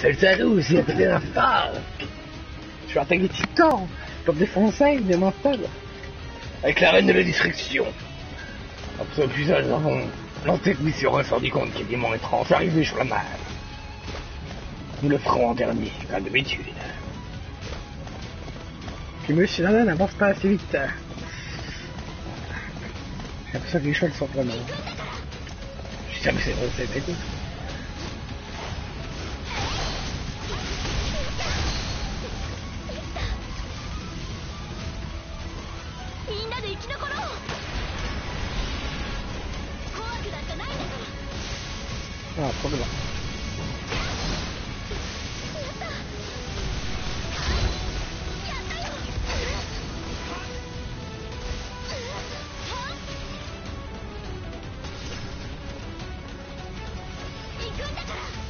C'est le salaud aussi, côté d'un phare. Je vais attaquer Titan. Pour défoncer, il est mental. Avec la reine de la destruction. Après tout ça, nous avons lancé mission, on s'est rendu compte qu'il y a des moments étranges arrivés sur la mer. Nous le ferons en dernier, comme d'habitude. Puis monsieur Nana n'avance pas assez vite. J'ai l'impression que les choses sont vraiment... Je sais que c'est vrai, c'est pété. どころを怖くなんかないんだ。からああだ行くんだから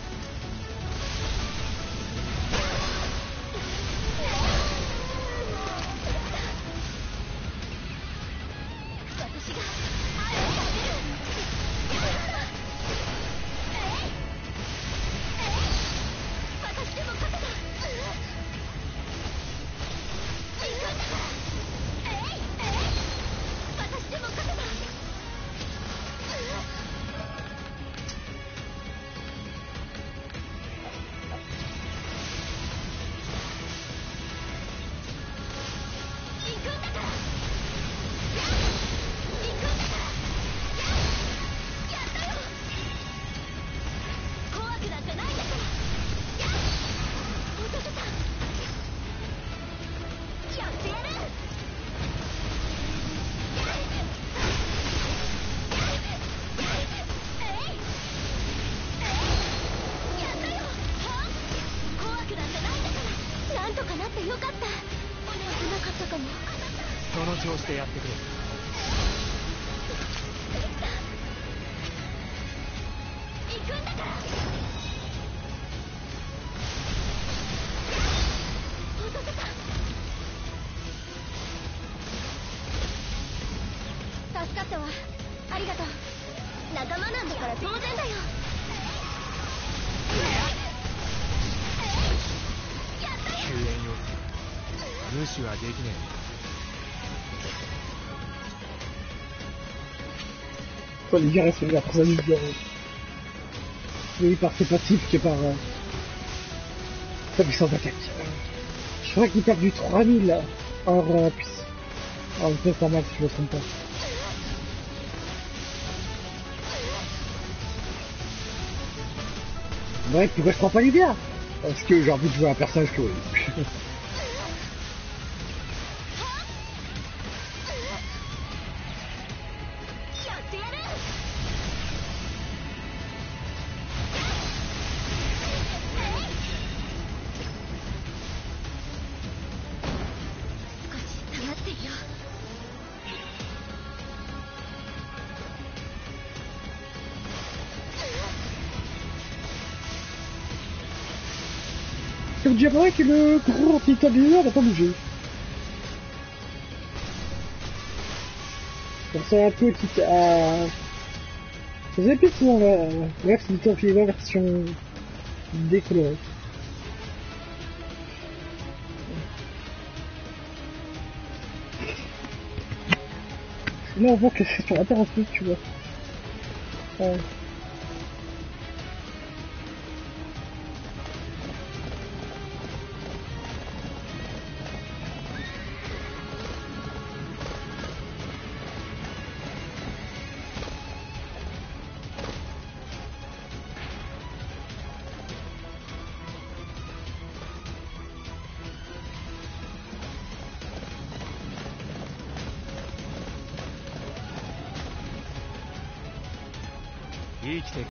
調子でやってくれ。行くんだから落とせた助かったわ。ありがとう。仲間なんだから当然だよ。やったよ救援要請無視はできね Faut les virer, c'est la personne du virer. Oui, par ses passifs que par euh, sa puissance d'attaque. Je crois qu'il perd du 3000 hors euh, puissance. En fait, pas mal si je me trompe pas. Ouais, pourquoi je prends pas l'idée Parce que j'ai envie de jouer un personnage que... Ça vous dirait que le gros anti-tabulaire n'a pas bougé. C'est un peu. Vous avez plus souvent la... C'est Tempiever version décolorée. Là on voit que c'est sur interactif, tu vois. Ouais. 生きて